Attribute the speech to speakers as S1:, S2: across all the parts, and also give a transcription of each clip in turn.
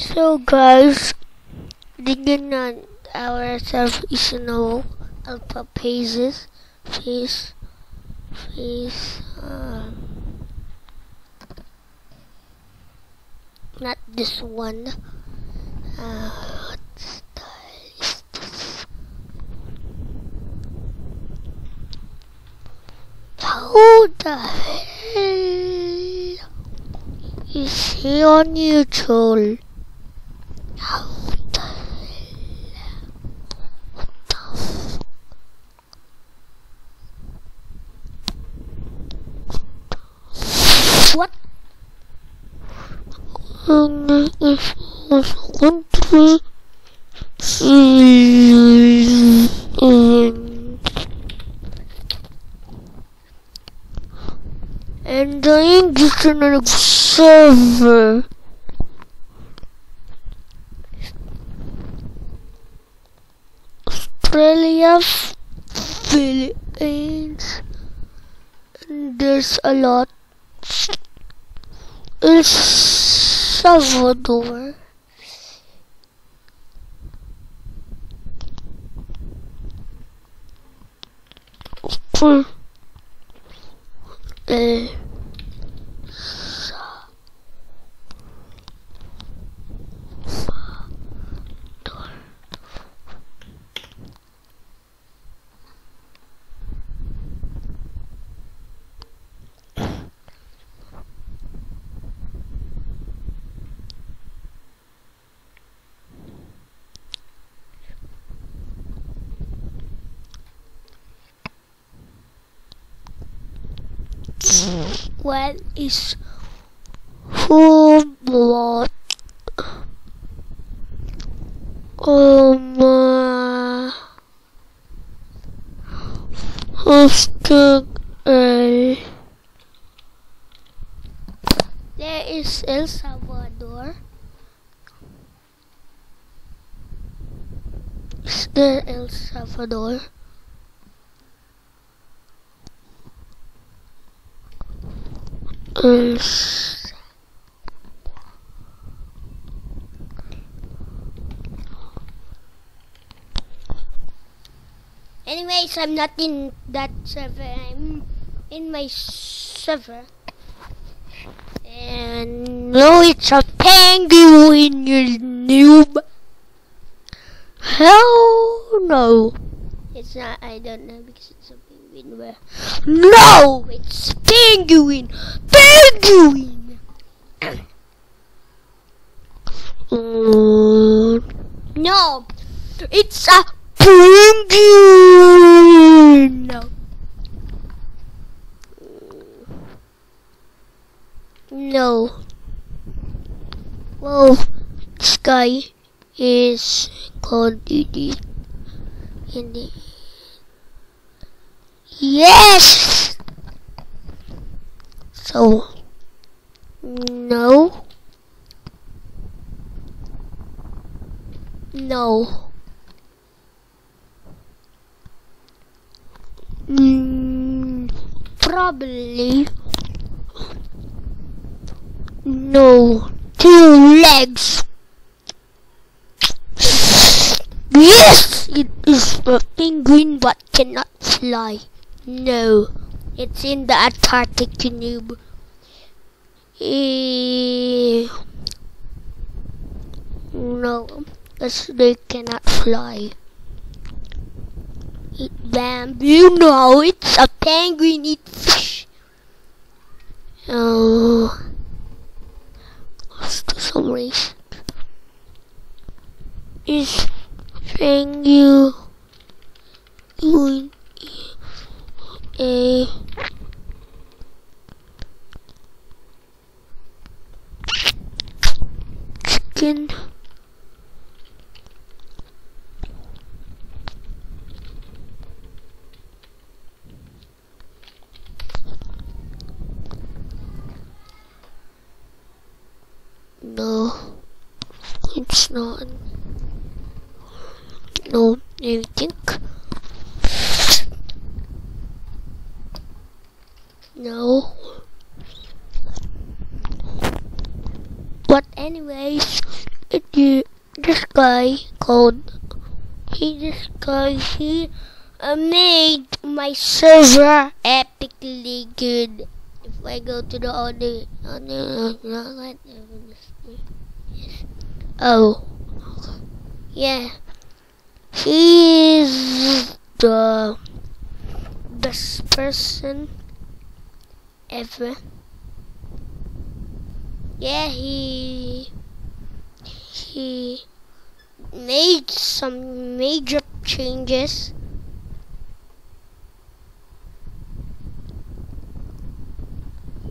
S1: So guys, tingnan na our seasonal alpha phases, phase, phase, uh, not this one. Uh, what style is this? How the hell is he on neutral? How the hell? What the f- What? Um, if was country um, and the channel server. Australia, Philippines, and there's a lot. El Salvador. Hmm. El Salvador. What is Humboldt? Um, uh. There is El Salvador. Is there El Salvador? El Anyways, I'm not in that server. I'm in my server. And no, it's a penguin, you noob. Hell no. It's not, I don't know because it's a No! It's penguin! Penguin! No! It's a penguin! No. No. Well, guy is called Didi. Yes! So, no. No. Mm, probably. No. Two legs. Yes! It is a penguin but cannot fly. No. It's in the Antarctic noob. Eh, no. Because they cannot fly. Eat bamboo? know it's a penguin eat fish. Oh. Let's do some race. Is penguin a chicken? No, it's not. No, you think? No. But anyways, the, this guy called he this guy he uh, made my server epically good. If I go to the other other not oh yeah he is the best person ever. Yeah, he he made some major changes.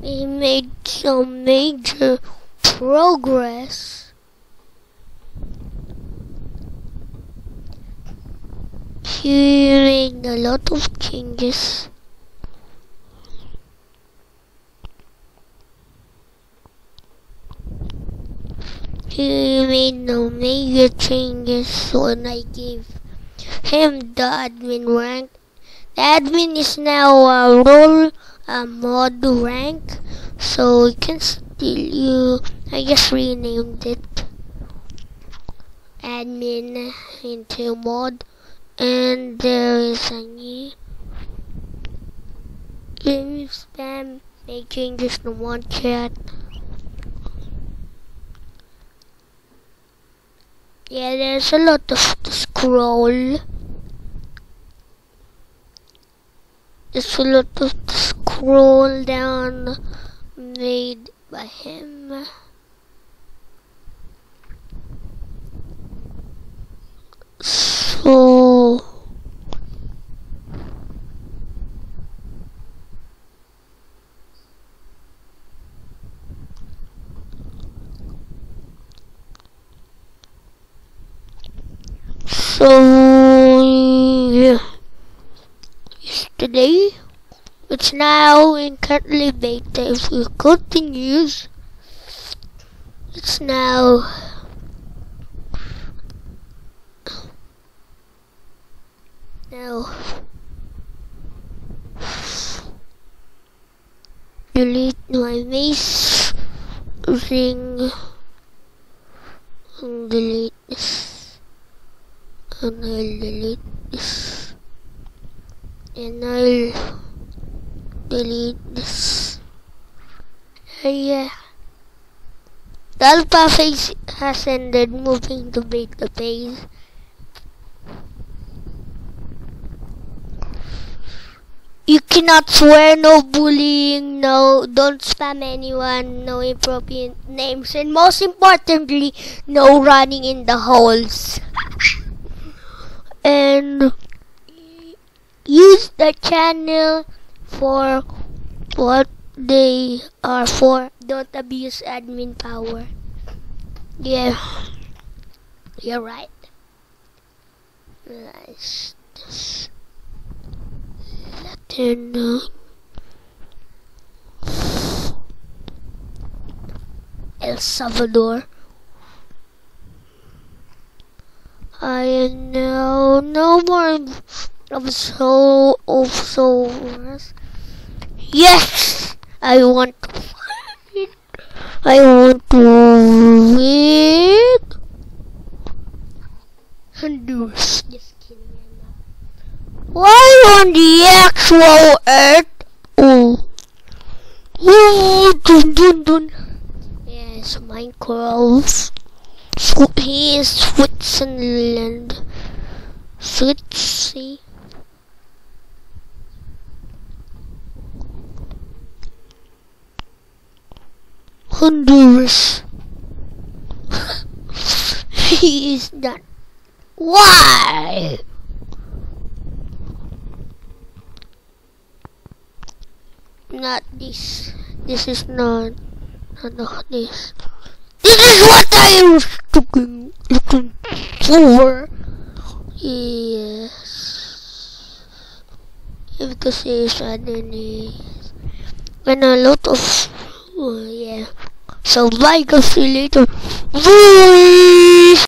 S1: He made some major progress. He made a lot of changes. He made no major changes when I gave him the admin rank. The admin is now a role a mod rank, so you can still you. I just renamed it admin into mod, and there is a new remove spam, make changes to one chat. Yeah, there's a lot of scroll. There's a lot of scroll down made by him. So So yeah, yesterday it's now in currently beta. If we continues, it's now. Now. Delete my ring. And delete and I'll delete this and I'll delete this uh, yeah the alpha phase has ended moving to beta phase you cannot swear no bullying no don't spam anyone no inappropriate names and most importantly no running in the holes and use the channel for what they are for. Don't abuse admin power. Yeah, you're right. Nice. Latin. El Salvador. I know no more of so of souls. Yes, I want to. I want to win. Honduras. Just kidding. Why on the actual Earth? Oh, oh, dun dun dun. Yes, Minecraft. He is Switzerland. Switzy. Honduras. he is not. Why? Not this. This is not. Not this. What I was looking, looking for. Yes. Because it's underneath. And a lot of, oh yeah. So bye, go see you later. Bye!